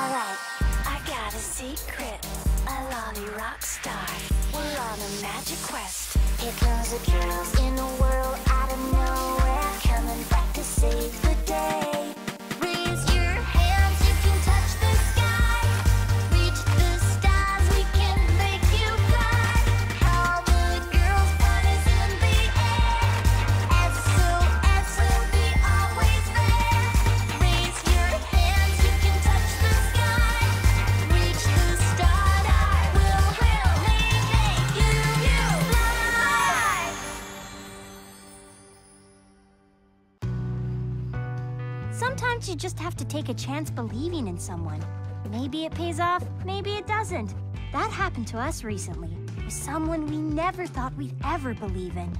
Alright, I got a secret. A LoliRock star. We're on a magic quest. Here comes the girls Sometimes you just have to take a chance believing in someone. Maybe it pays off, maybe it doesn't. That happened to us recently, with someone we never thought we'd ever believe in.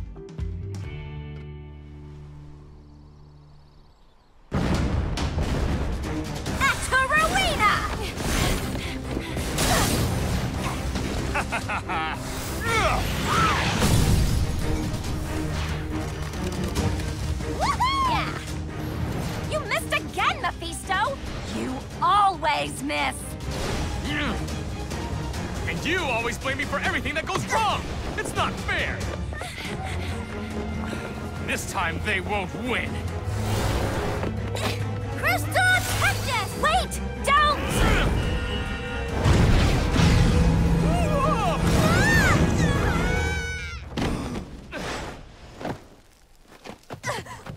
This time they won't win! Crystal Texas! Wait! Don't!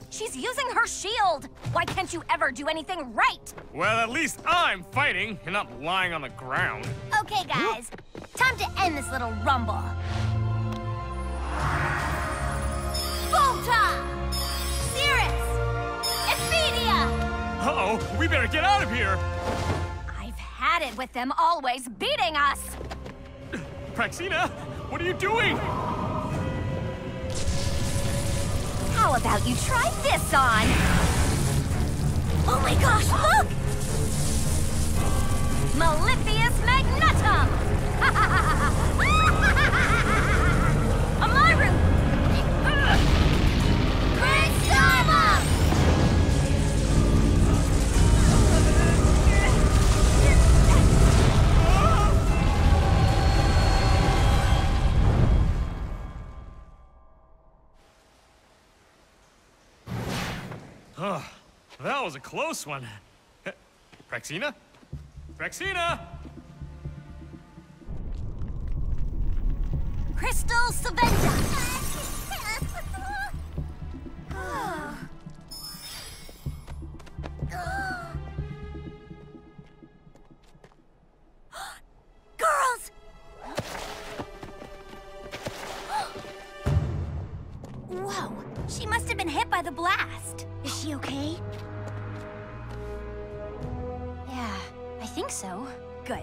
She's using her shield! Why can't you ever do anything right? Well, at least I'm fighting and not lying on the ground. Okay, guys. Time to end this little rumble. Uh-oh, we better get out of here! I've had it with them always beating us! Praxina, what are you doing? How about you try this on? Oh my gosh, look! Malefius Magnetum! that was a close one. Praxina? Praxina! Crystal Saventa! Girls! Whoa, she must have been hit by the blast. Is she okay? So. Good.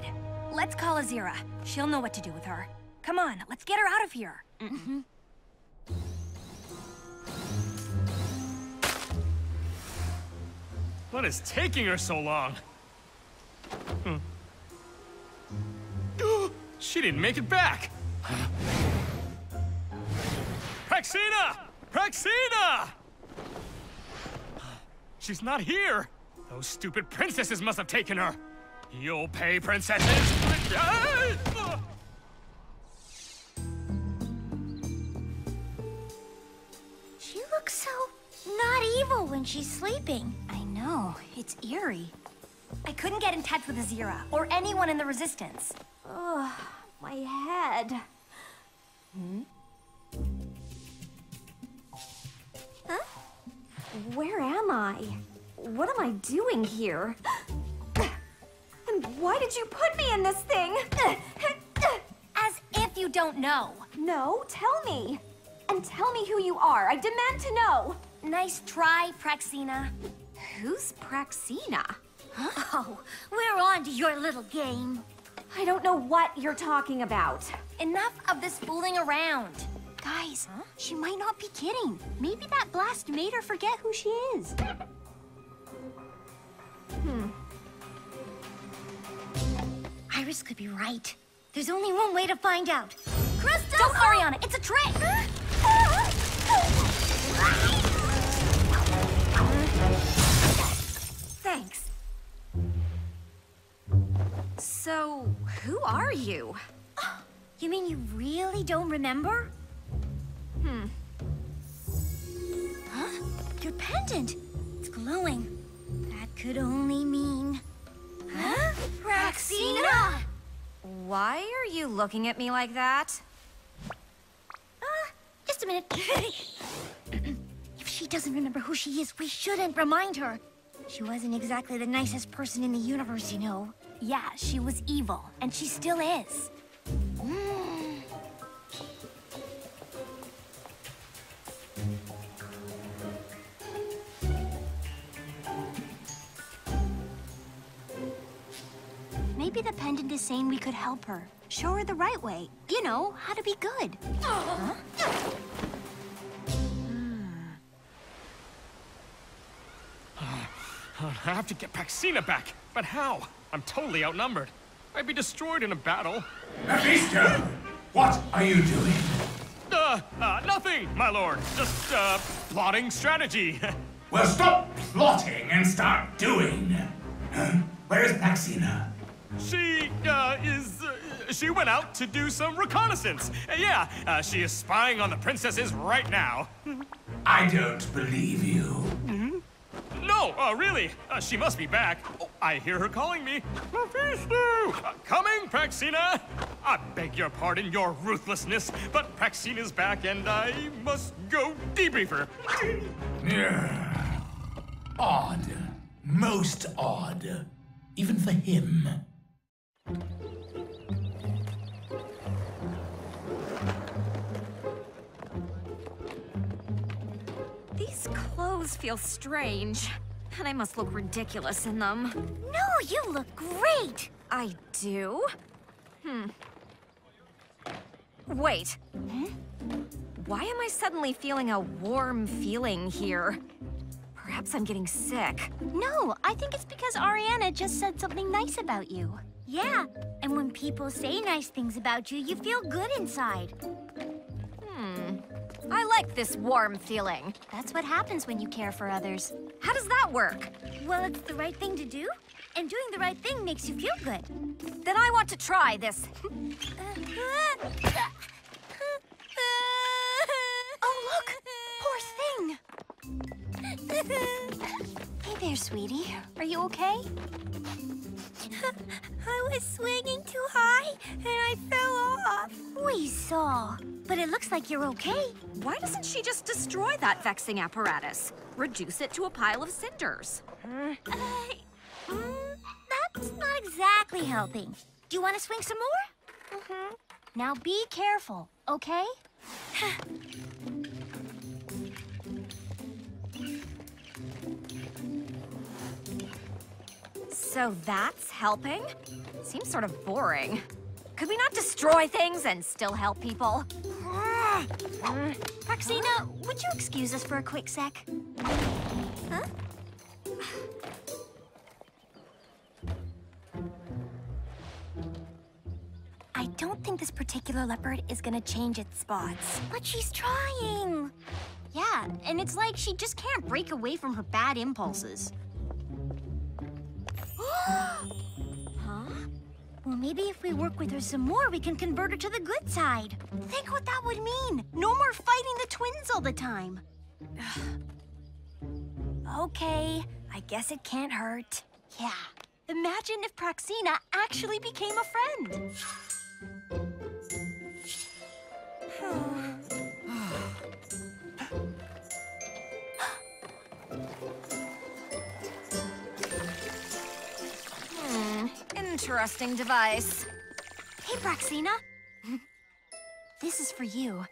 Let's call Izira. She'll know what to do with her. Come on, let's get her out of here. Mm -hmm. What is taking her so long? Hmm. she didn't make it back! Praxina! Praxina! She's not here! Those stupid princesses must have taken her! You'll pay, princesses! She looks so not evil when she's sleeping. I know, it's eerie. I couldn't get in touch with Izira or anyone in the Resistance. Ugh, my head. Hmm? Huh? Where am I? What am I doing here? Why did you put me in this thing? As if you don't know. No, tell me. And tell me who you are. I demand to know. Nice try, Praxina. Who's Praxina? Oh, we're on to your little game. I don't know what you're talking about. Enough of this fooling around. Guys, she might not be kidding. Maybe that blast made her forget who she is. Iris could be right. There's only one way to find out. Crystal! Don't worry on it. It's a trick. Thanks. So, who are you? You mean you really don't remember? Hmm. Huh? Your pendant! It's glowing. That could only mean... Huh? Praxina! Why are you looking at me like that? Uh, just a minute. if she doesn't remember who she is, we shouldn't remind her. She wasn't exactly the nicest person in the universe, you know. Yeah, she was evil, and she still is. Maybe the pendant is saying we could help her. Show her the right way. You know, how to be good. Huh? I have to get Praxina back. But how? I'm totally outnumbered. I'd be destroyed in a battle. Mephisto! What are you doing? Uh, uh, nothing, my lord. Just, uh, plotting strategy. well, stop plotting and start doing. Huh? Where is Praxina? She, uh, is, uh, she went out to do some reconnaissance. Uh, yeah, uh, she is spying on the princesses right now. I don't believe you. Mm -hmm. No, uh, really, uh, she must be back. Oh, I hear her calling me. Mephisto! Coming, Praxina! I beg your pardon, your ruthlessness, but Praxina's back and I must go debrief her. odd. Most odd. Even for him. These clothes feel strange. And I must look ridiculous in them. No, you look great! I do? Hmm. Wait. Hmm? Why am I suddenly feeling a warm feeling here? Perhaps I'm getting sick. No, I think it's because Auriana just said something nice about you. Yeah, and when people say nice things about you, you feel good inside. Hmm. I like this warm feeling. That's what happens when you care for others. How does that work? Well, it's the right thing to do, and doing the right thing makes you feel good. Then I want to try this. oh, look! Poor thing! hey there, sweetie. Are you okay? I was swinging too high, and I fell off. We saw. But it looks like you're okay. Why doesn't she just destroy that vexing apparatus? Reduce it to a pile of cinders. Uh, mm, that's not exactly helping. Do you want to swing some more? Mm-hmm. Now be careful, okay? So that's helping? Seems sort of boring. Could we not destroy things and still help people? Praxina, would you excuse us for a quick sec? Huh? I don't think this particular leopard is gonna change its spots. But she's trying! Yeah, and it's like she just can't break away from her bad impulses. huh? Well, maybe if we work with her some more, we can convert her to the good side. Think what that would mean. No more fighting the twins all the time. okay, I guess it can't hurt. Yeah. Imagine if Praxina actually became a friend. Interesting device. Hey, Praxina. this is for you.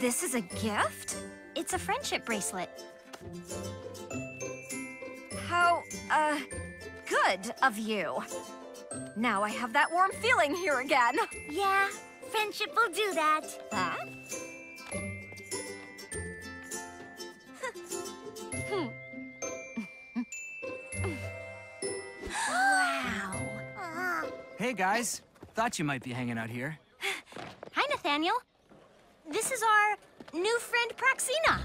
This is a gift? It's a friendship bracelet. How, uh, good of you. Now I have that warm feeling here again. Yeah, friendship will do that. Huh? Hey, guys. Thought you might be hanging out here. Hi, Nathaniel. This is our new friend, Praxina.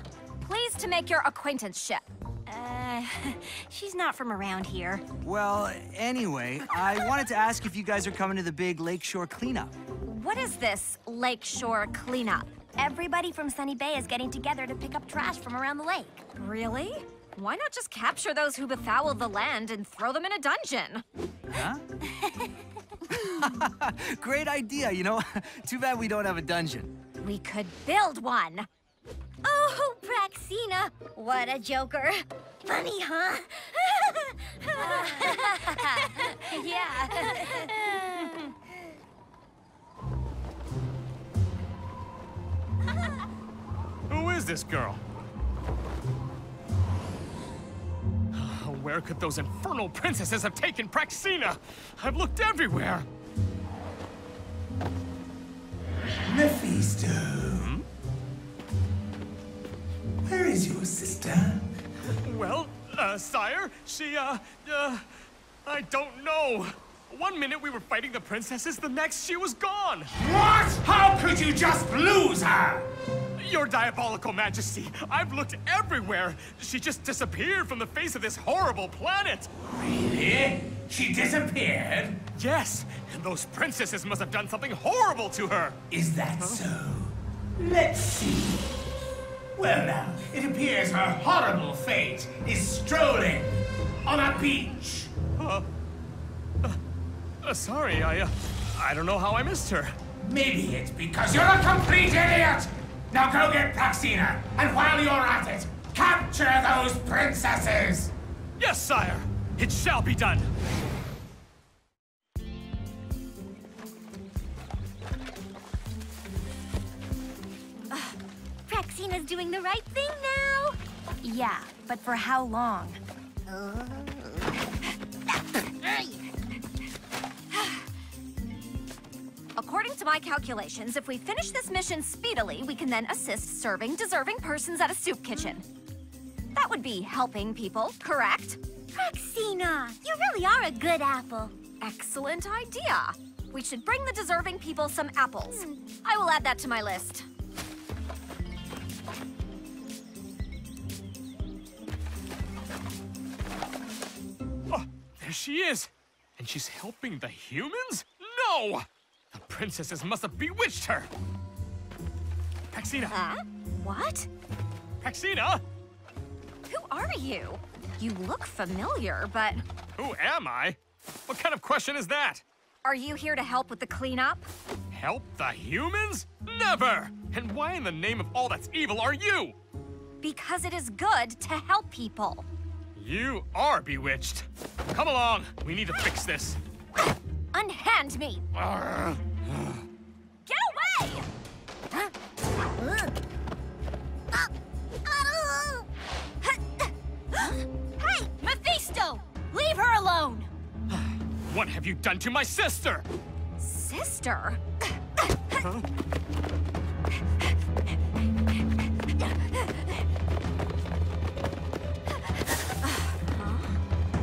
Pleased to make your acquaintanceship. Uh, she's not from around here. Well, anyway, I wanted to ask if you guys are coming to the big lakeshore cleanup. What is this lakeshore cleanup? Everybody from Sunny Bay is getting together to pick up trash from around the lake. Really? Why not just capture those who befoul the land and throw them in a dungeon? Huh? Great idea, you know? Too bad we don't have a dungeon. We could build one. Oh, Praxina! What a joker. Funny, huh? yeah. Who is this girl? Where could those infernal princesses have taken Praxina? I've looked everywhere. Mephisto. Where is your sister? Well, uh, sire, she, uh, uh, I don't know. One minute we were fighting the princesses, the next she was gone. What? How could you just lose her? Your diabolical majesty, I've looked everywhere. She just disappeared from the face of this horrible planet. Really? She disappeared? Yes, and those princesses must have done something horrible to her. Is that so? Let's see. Well now, it appears her horrible fate is strolling on a beach. Uh, sorry, I, uh, I don't know how I missed her. Maybe it's because you're a complete idiot! Now go get Praxina, and while you're at it, capture those princesses! Yes, sire. It shall be done. Ah, Praxina's doing the right thing now. Yeah, but for how long? According to my calculations, if we finish this mission speedily, we can then assist serving deserving persons at a soup kitchen. That would be helping people, correct? Praxina, you really are a good apple. Excellent idea. We should bring the deserving people some apples. Hmm. I will add that to my list. Oh, there she is. And she's helping the humans? No! The princesses must have bewitched her. Praxina! Huh? What? Praxina! Who are you? You look familiar, but Who am I? What kind of question is that? are you here to help with the cleanup? Help the humans? Never! And why in the name of all that's evil are you? Because it is good to help people. You are bewitched. Come along, we need to fix this. Unhand me! Get away! Leave her alone! What have you done to my sister? Sister?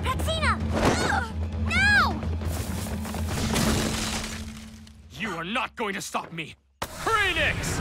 Praxina! No! You are not going to stop me. Phoenix!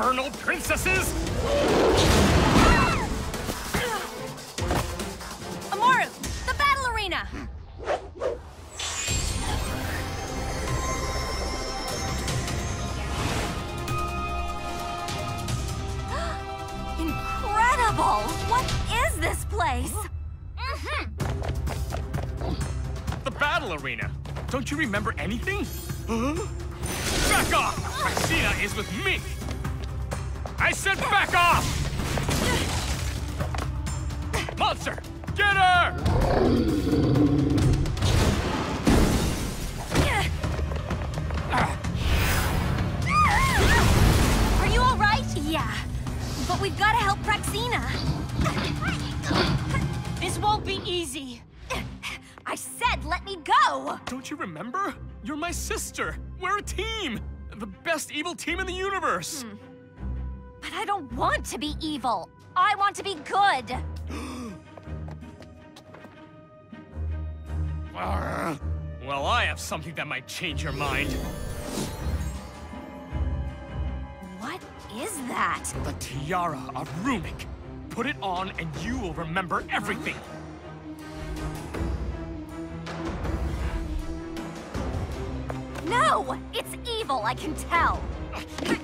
Infernal princesses! Amora, Praxina! Incredible! What is this place? Mm-hmm. The battle arena. Don't you remember anything? Back off! Praxina is with me! I said back off! Monster! Get her! Are you all right? Yeah. But we've got to help Praxina. This won't be easy. I said let me go! Don't you remember? You're my sister. We're a team. The best evil team in the universe. Hmm. But I don't want to be evil. I want to be good. Well, I have something that might change your mind. What is that? The tiara of Runic. Put it on and you will remember everything. No! It's evil, I can tell.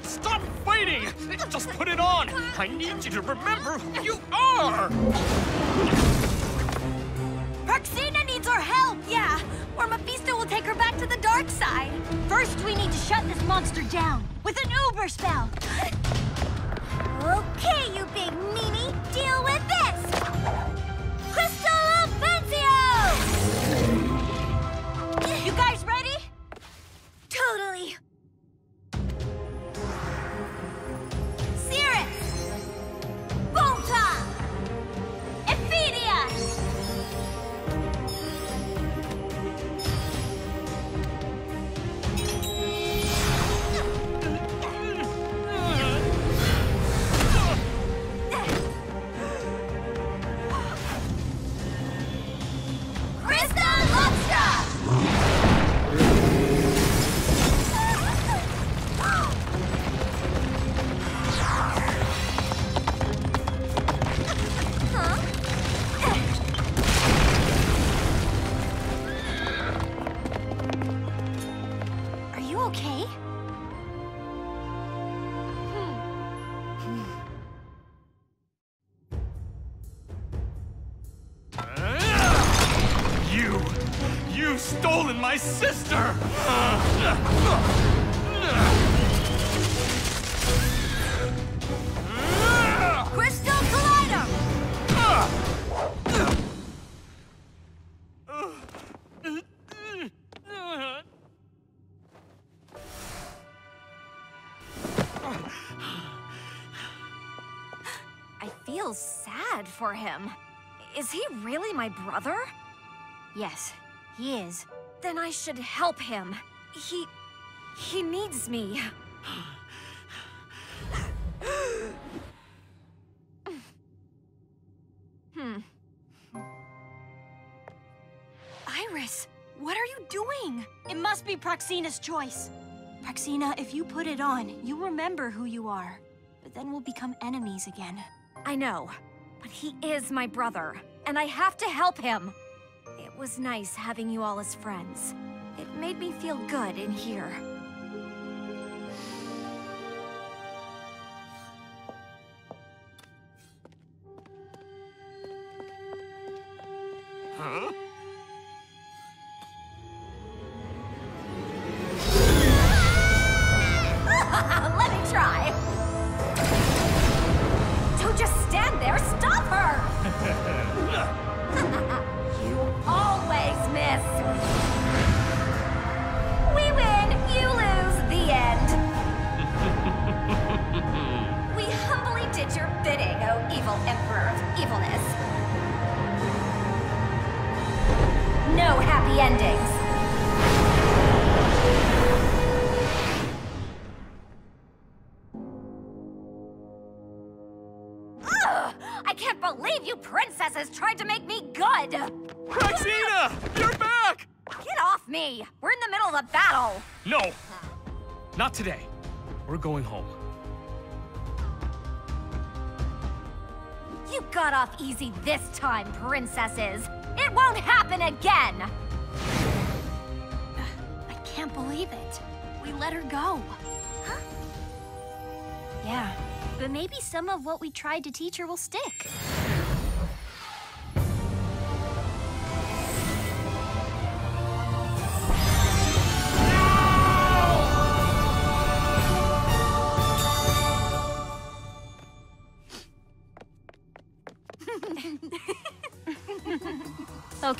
Stop fighting! Just put it on! I need you to remember who you are! Praxina needs our help! Yeah, or Mephisto will take her back to the dark side. First, we need to shut this monster down with an uber spell. Okay, you for him. Is he really my brother? Yes, he is. Then I should help him. He... he needs me. hmm. Iris, what are you doing? It must be Praxina's choice. Praxina, if you put it on, you'll remember who you are. But then we'll become enemies again. I know, he is my brother, and I have to help him. It was nice having you all as friends. It made me feel good in here. Today. We're going home. You got off easy this time, princesses! It won't happen! happen again! I can't believe it. We let her go. Huh? Yeah, but maybe some of what we tried to teach her will stick.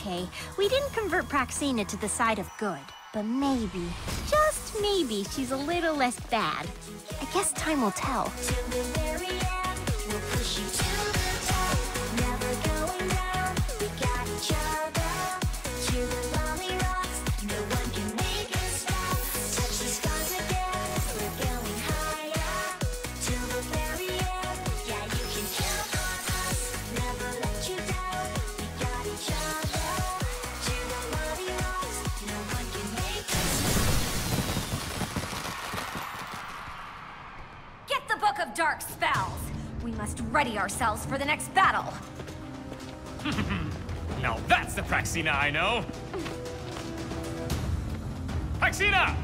Okay, we didn't convert Praxina to the side of good, but maybe, just maybe, she's a little less bad. I guess time will tell. Must ready ourselves for the next battle. Now that's the Praxina I know. Praxina!